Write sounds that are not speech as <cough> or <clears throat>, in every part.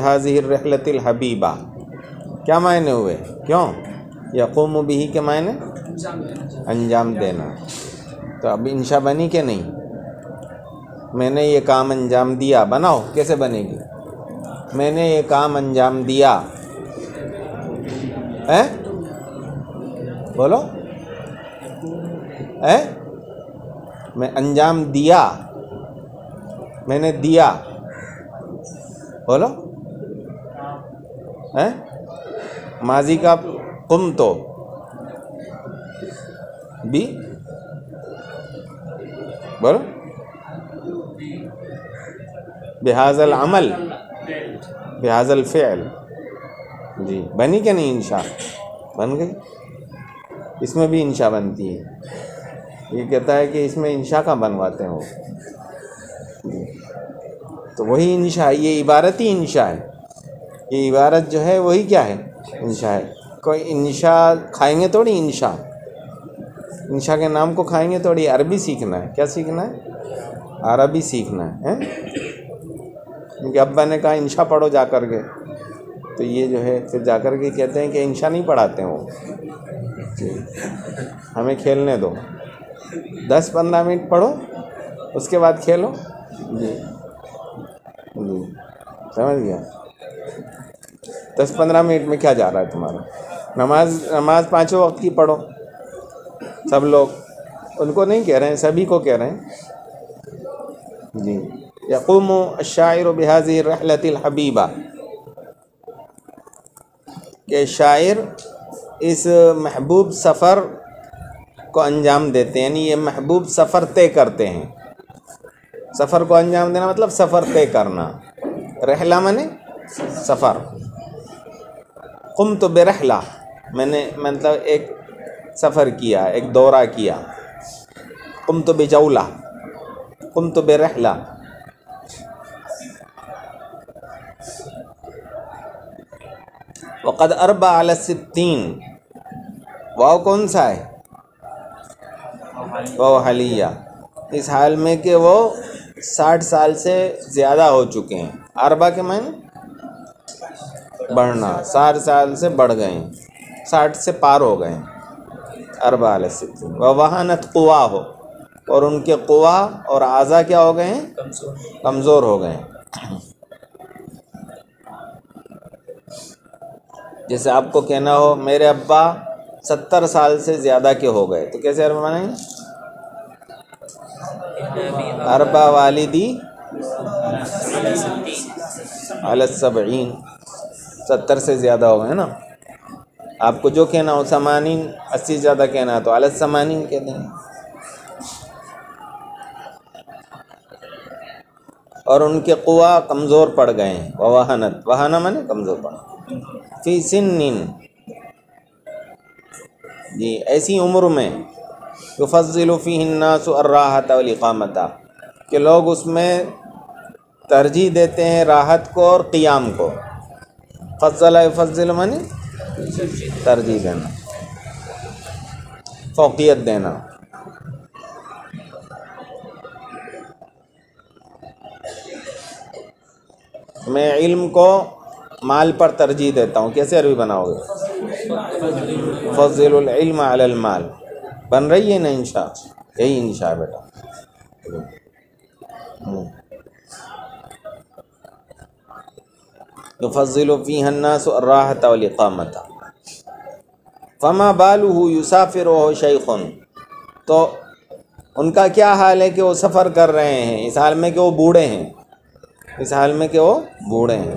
हाजिर रहलतिल हबीबा क्या मायने हुए? क्यों? यकूम बिही के मायने? अंजाम देना। तो अब इंशा बनी कि नहीं? मैंने ये काम अंजाम दिया। बनाओ, कैसे बनेगी? मैंने ये काम अंजाम दिया। है? बोलो। है? मैं अंजाम दिया। मैंने दिया। बोलो। है? माजी का कुम तो। बी? बोलो। बेहाजल अमल। बेहाजल फ़ेल जी, बनी क्या नहीं इंशा? बन गई। इसमें भी इंशा बनती है। ये कहता है कि इसमें इंशा का बनवाते हैं वो? तो वही इंशा, ये इबारती इंशा है। ये इबारत जो है वही क्या है? इंशा है। कोई इंशा खाएँगे थोड़ी इंशा? इंशा के नाम को खाएँगे थोड़ी अरबी सीखना है। क्या सीखना है? अरबी सीखना है, है? क्योंकि अब्बा ने कहा इंशा पढ़ो जा कर के। तो ये जो है फिर जा कर के कहते हैं कि इंशा नहीं पढ़ाते हैं। वो हमें खेलने दो। दस पंद्रह मिनट पढ़ो उसके बाद खेलो। जी। जी। समझ गया? दस पंद्रह मिनट में क्या जा रहा है तुम्हारा? नमाज़ नमाज़ पाँचों वक्त की पढ़ो। सब लोग, उनको नहीं कह रहे हैं, सभी को कह रहे हैं। जी। यकूम शायर बहाजी रहलतिल हबीबा। के शायर इस महबूब सफ़र को अंजाम देते हैं, यानी ये महबूब सफ़र तय करते हैं। सफ़र को अंजाम देना मतलब सफ़र तय करना। रहला मने सफ़र। कुम तो बेरहला। मैंने मतलब एक सफ़र किया, एक दौरा किया। कुम तो बेजौला कुम तो बेरहला। वक़द अरबा अलसिद्दीन वाव कौन सा है? वाव हलिया। इस हाल में कि वो साठ साल से ज़्यादा हो चुके हैं। अरबा के मायने? बढ़ना। साठ साल से बढ़ गए। साठ से पार हो गए। अरबा अलसिद्दीन व वहानत कुआ हो। और उनके कुआ और आज़ा क्या हो गए? कमज़ोर हो गए। जैसे आपको कहना हो मेरे अब्बा सत्तर साल से ज़्यादा के हो गए। तो कैसे अरबा मानेंगे अरबा वालिदी अलसबीन सत्तर से ज़्यादा हो गए ना। आपको जो कहना हो समानीन अस्सी ज़्यादा कहना है तो अलस समानीन कह देंगे और उनके कुआ कमज़ोर पड़ गए हैं वहानत वहाना माने कमज़ोर पड़ा फ़ी सिन्निन। जी, ऐसी उम्र में तो युफ़िल फ़ीन्नासराहत वलिक़ामता कि लोग उसमें तरजीह देते हैं राहत को और क़ियाम को। फ़ज़ल फ़ज़ल माने तरजीह देना फ़ोकियत देना मैं इल्म को माल पर तरजीह देता हूँ कैसे अरबी बनाओगे फजील्म माल बन रही है ना इंशा यही इंशा बेटा तो राहत फमा बालू युसाफिर हो शेखन तो उनका क्या हाल है कि वो सफ़र कर रहे हैं इस हाल में कि वो बूढ़े हैं इस हाल में कि वो बूढ़े हैं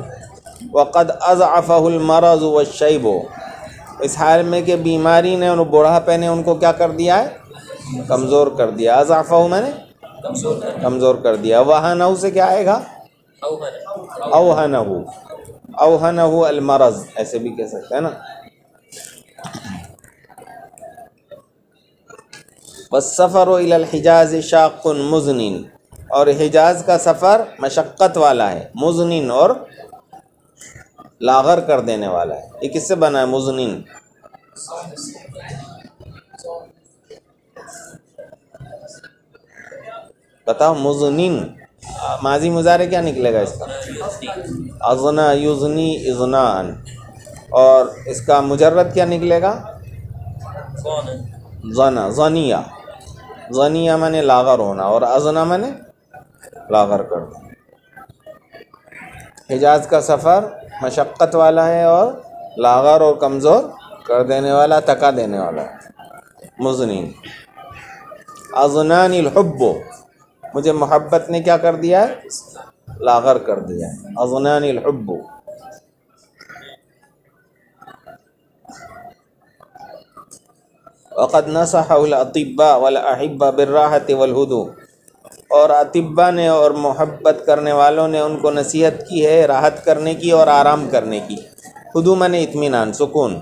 वक़द अज़ाफ़ुलमरज़ व शैबो इस हाल में कि बीमारी ने और बुढ़ापे ने उनको क्या कर दिया है कमज़ोर कर दिया अज़ाफ़ा मैंने कमज़ोर कर दिया वहानहू से क्या आएगा अवहनहू अवहनहू अलमरज़, ऐसे भी कह सकते हैं ना। वसफ़र हिजाज शाक़ुन मुजनिन। और हिजाज का सफ़र मशक्क़त वाला है, मुजनिन और लागर कर देने वाला है। ये किससे बना है, मुजनिन? बताओ, मुजनिन? माजी मुजारे क्या निकलेगा इसका? अजना युजनी इजनान। और इसका मुजर्रद क्या निकलेगा? जना। जनिया। जनिया मैंने लागर होना और अजना मैंने लागर कर दो हिजाज का सफ़र मशक्क़त वाला है और लागर और कमज़ोर कर देने वाला थका देने वाला है। मुजनिन। अजनानहब्बो मुझे मोहब्बत ने क्या कर दिया है? लागर कर दिया। अजनानहब्बो वक़द नसहतिब्बा वलअहिब्बा बिर्राहत वलहुदू और अतिब्बा ने और मोहब्बत करने वालों ने उनको नसीहत की है राहत करने की और आराम करने की। खुदू मन इतमान सुकून।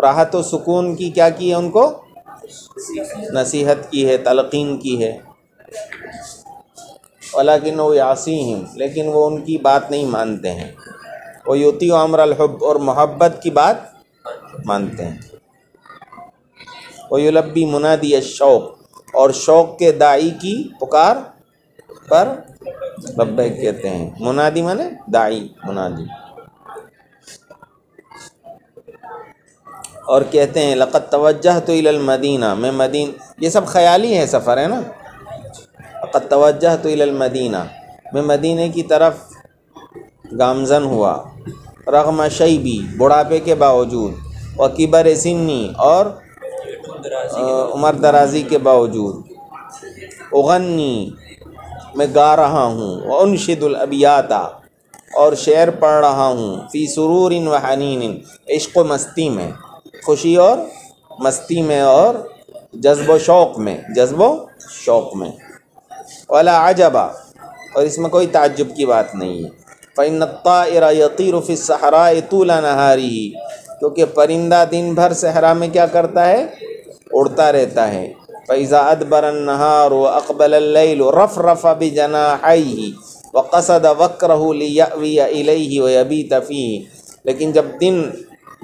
राहत व सुकून की क्या की है उनको? नसीहत की है, तलकीन की है। वलाकिन वो यासी हैं, लेकिन वो उनकी बात नहीं मानते हैं। वो युति अमरहब और मोहब्बत की बात मानते हैं। वो युलबी मुनादी शौक़ और शौक़ के दाई की पुकार पर लब्बैक कहते हैं। मुनादी माने दाई, मुनादी। और कहते हैं लक़त तो मदीना, मैं मदीन, ये सब ख्याली है सफ़र, है ना? लक़त तवज्जह तो मदीना। मैं मदीने की तरफ़ गामजन हुआ। रगम शैबी, बुढ़ापे के बावजूद, व किबर सिन्नी और उमर दराजी के बावजूद। उगन्नी, मैं गा रहा हूँ। अनशदुलबियाता और शेर पढ़ रहा हूँ। फ़ी सुरूर व हनीन इश्क मस्ती में। खुशी और मस्ती में और जज्ब शौक़ में। जज्ब शौक़ में। वाला आजबा और इसमें कोई ताज्जुब की बात नहीं है। फ़ैनत्ता यतीरफ़ी सहरा तूला नहारी क्योंकि परिंदा दिन भर सहरा में क्या करता है? उड़ता रहता है। फ़ैज़ा अदबर नहार व अकबल रफ़ रफ़ा भी जना ही व कसद वक्रहू लियावी व अबी तफ़ी लेकिन जब दिन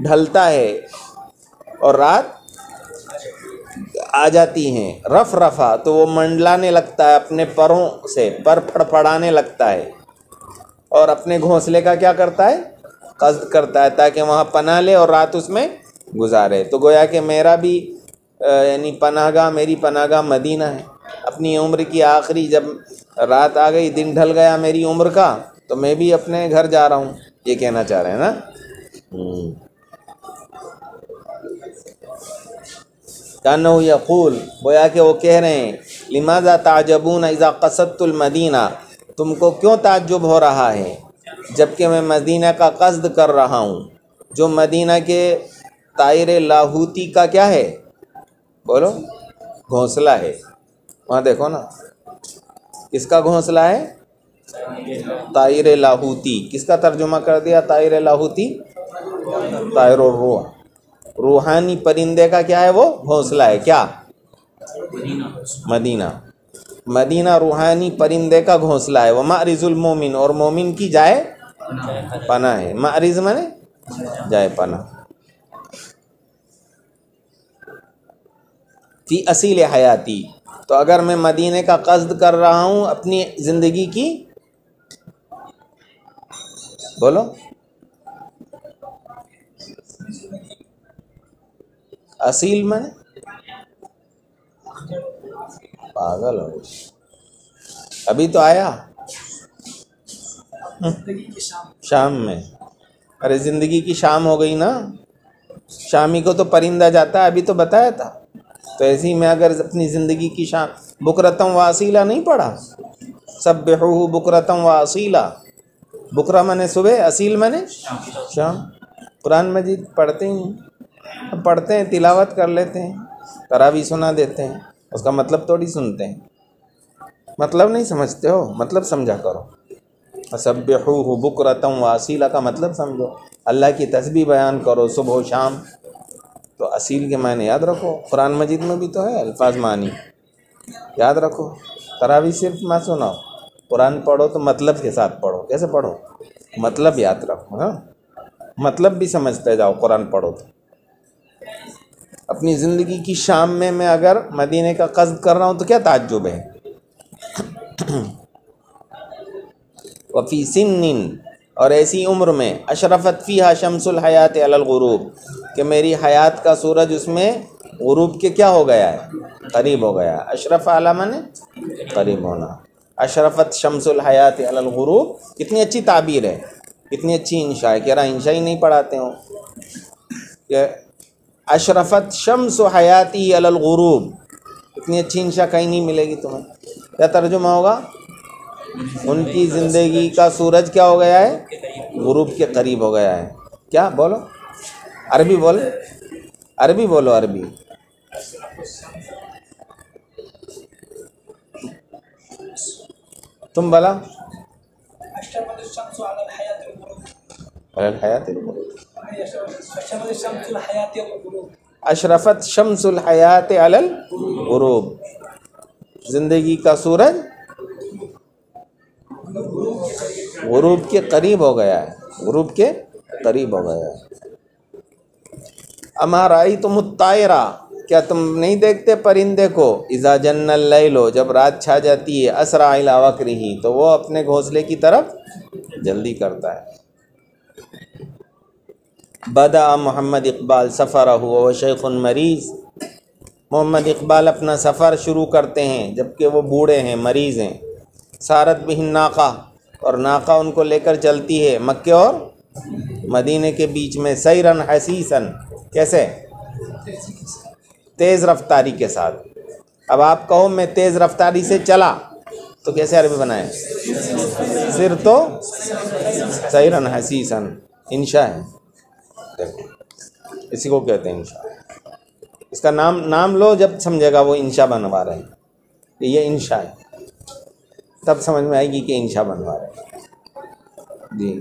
ढलता है और रात आ जाती हैं। रफ़ रफ़ा तो वो मंडलाने लगता है अपने परों से, पर फड़फड़ाने लगता है। और अपने घोंसले का क्या करता है? कस्द करता है, ताकि वहाँ पना ले और रात उसमें गुजारे। तो गोया कि मेरा भी यानी पनागा मेरी पनागा मदीना है। अपनी उम्र की आखिरी जब रात आ गई, दिन ढल गया मेरी उम्र का तो मैं भी अपने घर जा रहा हूँ, ये कहना चाह रहे हैं ना? कानो यकूल गोया कि वो कह रहे हैं लिमाजा ताजबून इज़ा कसतुलमदीना तुमको क्यों ताज्जुब हो रहा है जबकि मैं मदीना का कस्द कर रहा हूँ जो मदीना के तायर लाहूती का क्या है बोलो घोंसला है वहाँ देखो ना किसका घोंसला है तायर लाहूती किसका तर्जुमा कर दिया तायर लाहूती तायर रूह रूहानी परिंदे का क्या है वो? घोंसला है क्या? मदीना। मदीना। रूहानी परिंदे का घोंसला है। वह मारिजुल मोमिन और मोमिन की जाए? पना है। मारिज माने? जाए पना फ़ी असील हयाती। तो अगर मैं मदीने का कस्द कर रहा हूँ अपनी ज़िंदगी की बोलो। असील में? पागल हो अभी तो आया? शाम में। अरे, ज़िंदगी की शाम हो गई ना? शामी को तो परिंदा जाता है, अभी तो बताया था। तो ऐसे ही मैं अगर अपनी ज़िंदगी की शाम, बुकरतम वासीला नहीं पढ़ा? सब बेहू बुकरतम वासीला बुकरा मैंने सुबह, असील मैंने? शाम। कुरान मजीद पढ़ते ही। पढ़ते हैं, तिलावत कर लेते हैं तरा भी सुना देते हैं, उसका मतलब थोड़ी सुनते हैं। मतलब नहीं समझते हो? मतलब समझा करो। सभ्यहू बुकरतम वासीला का मतलब समझो। अल्लाह की तस्बी बयान करो सुबह शाम। तो असील के मायने याद रखो। कुरान मजीद में भी तो है, अल्फाज मानी। याद रखो, तरावी सिर्फ़ मैं सुनाओ। कुरान पढ़ो तो मतलब के साथ पढ़ो। कैसे पढ़ो? मतलब याद रखो हाँ। मतलब भी समझते जाओ, कुरान पढ़ो तो। अपनी ज़िंदगी की शाम में मैं अगर मदीने का कस्द कर रहा हूँ तो क्या ताज्जुब है? <clears throat> वफ़ी सिन और ऐसी उम्र में, अशरफत फ़ी शमसुल हयात अलगरूब कि मेरी हयात का सूरज उसमें गुरूब के क्या हो गया है? करीब हो गया। अशरफ आलमन करीब होना। अशरफत शमसुल हयात अलगरूब कितनी अच्छी ताबीर है, कितनी अच्छी इंशा है कह रहा इंशा ही नहीं पढ़ाते हो। अशरफत शम्स हयाती अलगरूब इतनी अच्छी इंशा कहीं नहीं मिलेगी तुम्हें। क्या तर्जुमा होगा? उनकी ज़िंदगी का सूरज क्या हो गया है? गुरूब के करीब हो गया है। क्या? बोलो। अरबी बोल। अरबी बोलो, अरबी। तुम बोला। अशरफत शमसुल हयात अलल गुरूब। ज़िंदगी का सूरज गुरूब के करीब हो गया है। गुरूब के करीब हो गया है। अमारा आई तो मुतायरा क्या तुम नहीं देखते परिंदे को? इज़ा जन्नल ले लो जब रात छा जाती है, असरा वक्र ही तो वो अपने घोंसले की तरफ़ जल्दी करता है। बदा मोहम्मद इकबाल सफ़र हुआ शेख मरीज़। मोहम्मद इकबाल अपना सफ़र शुरू करते हैं, जबकि वो बूढ़े हैं, मरीज़ हैं। सारत बिन नाका, और नाका उनको लेकर चलती है मक्के और मदीने के बीच में, सैरन हसीसन। कैसे? तेज़ रफ्तारी के साथ। अब आप कहो, मैं तेज़ रफ्तारी से चला तो कैसे अरबी बनाए? सिर तो सैरन हसीसन, इंशा है। इसी को कहते हैं इंशा। इसका नाम नाम लो, जब समझेगा वो इंशा बनवा रहे हैं। ये इंशा है। तब समझ में आएगी कि इंशा बनवा रहे हैं। जी।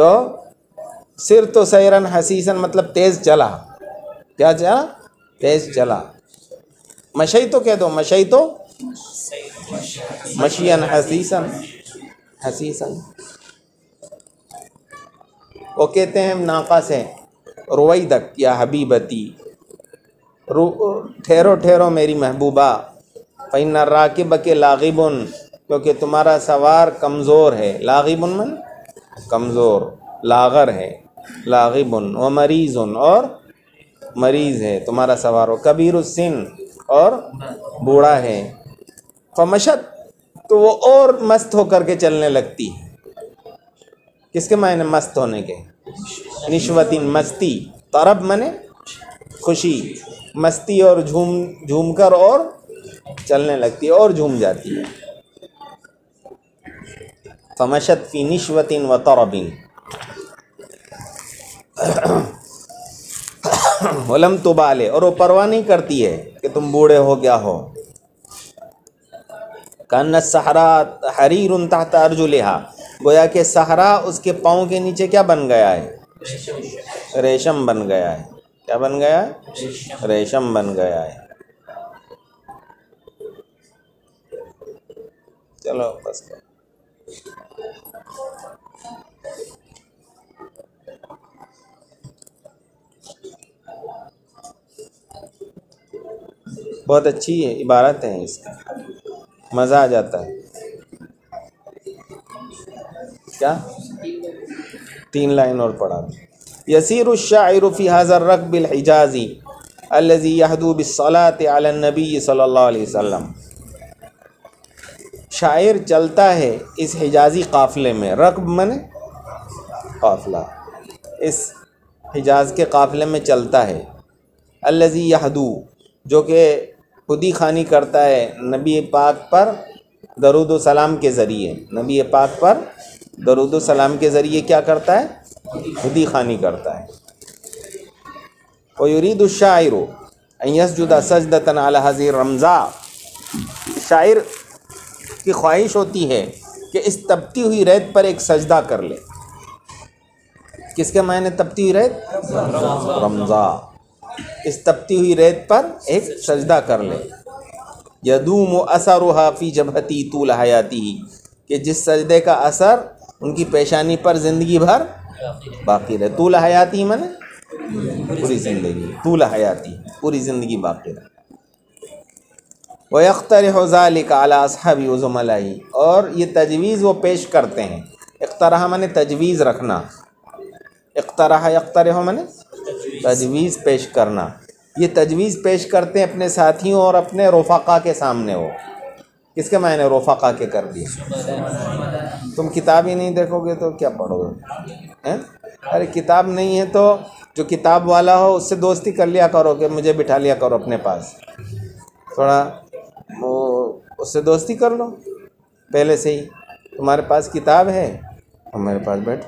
तो सिर तो सैरन हसीसन मतलब तेज़ चला। क्या चला? तेज़ चला। मशई तो कह दो, मशई तो? मशियन हसीसन हसीसन वो कहते हैं नाका से। रोईदक या हबीबती ठहरो ठहरो मेरी महबूबा। फ़ैन राकिब के लागिबन, क्योंकि तुम्हारा सवार कमज़ोर है। लागिबन मन? कमज़ोर, लागर है। लागिबन, व मरीज़न, और मरीज़ है तुम्हारा सवार। हो कबीर सिन और बूढ़ा है। फमशत तो वो और मस्त होकर के चलने लगती है। किसके मायने मस्त होने के? निश्वतिन मस्ती, तरब मने खुशी। मस्ती और झूम, झूमकर और चलने लगती है, और झूम जाती है। फमशत फ़ी निश्वतिन व तरबिन वलम तो बाले, और वो परवाह नहीं करती है कि तुम बूढ़े हो क्या हो। कन्न सहरा हरीर तहत अर्जुलिहा। गोया के सहरा उसके पाँव के नीचे क्या बन गया है? रेशम बन गया है। क्या बन गया है? रेशम बन गया है। चलो, बस। कर बहुत अच्छी है इबारत है इसकी। मज़ा आ जाता है। क्या तीन लाइन और पढ़ा यसीर शायर फ़ी हाज़र रकबिल हिजाज़ी अल्लज़ी यहदू बिस्सलात अला नबी सल्लल्लाहु अलैहि शायर चलता है इस हिजाजी काफ़िले में। रकब मन? काफ़िला। इस हिजाज के काफ़िले में चलता है। अल्लज़ी यहदू, जो कि खुदी खानी करता है नबी पाक पर दरुद सलाम के ज़रिए। नबी पाक पर दरुद सलाम के ज़रिए क्या करता है? खुदी खानी करता है। युरीद शायर यसजुदा सजदतन अला रमज़ा। शायर की ख्वाहिश होती है कि इस तपती हुई रेत पर एक सजदा कर ले। किसके मायने तपती हुई रेत? रमज़ा। इस तपती हुई रेत पर एक सजदा कर ले। यदूम असर हाफ़ी जबहती तूल हयाती कि जिस सजदे का असर उनकी पेशानी पर ज़िंदगी भर बाकी रहे। तूल हयाती मन? पूरी ज़िंदगी। तूल हयाती। पूरी ज़िंदगी बाकी रहे। वख्तर हज़ाल काला असहबी उज़मलाई और ये तजवीज़ वो पेश करते हैं। इख्तराह मैंने तजवीज़ रखना। इख्तराह यख्तर हो मैंने? तजवीज़ पेश करना। ये तजवीज़ पेश करते हैं अपने साथियों और अपने रफ़ाक़ा के सामने वो। किसके मायने रफ़ाक़ा के कर दिए तुम किताब ही नहीं देखोगे तो क्या पढ़ोगे? हैं? अरे किताब नहीं है तो जो किताब वाला हो, उससे दोस्ती कर लिया करो कि मुझे बिठा लिया करो अपने पास। थोड़ा वो, उससे दोस्ती कर लो। पहले से ही। तुम्हारे पास किताब है? हमारे पास बैठ